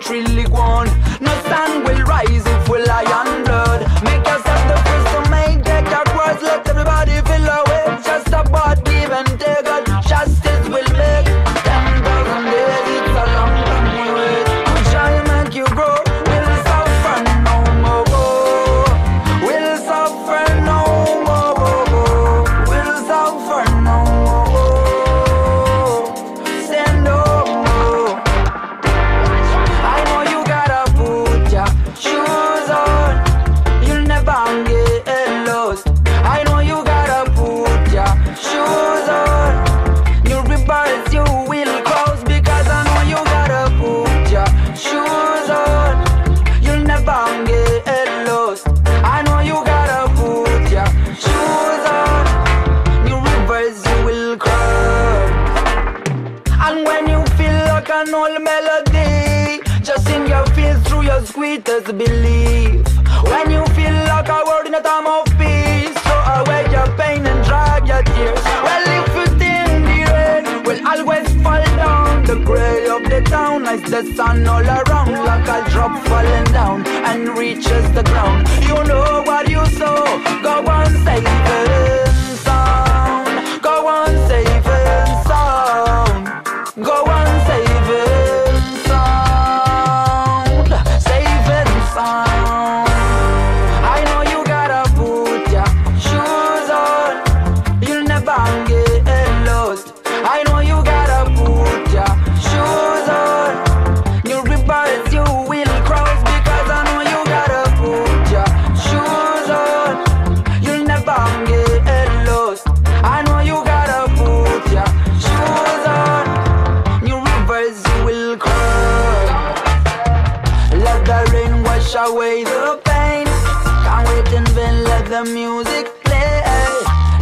don't really want. No sun will rise if melody, just sing your feels through your sweetest belief. When you feel like a word in a time of peace, throw away your pain and drag your tears. Well, if you think the rain will always fall down, the gray of the town as the sun all around, like a drop falling down and reaches the ground. You know what you saw, the music play.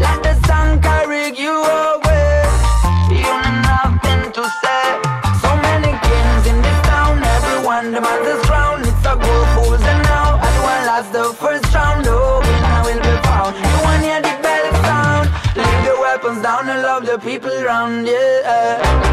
Let the sun carry you away. You know nothing to say. So many kings in this town, everyone demands a crown. It's a goal fools and now everyone lost the first round. No winner will be found. You wanna hear the bell sound? Leave your weapons down and love the people around. Yeah.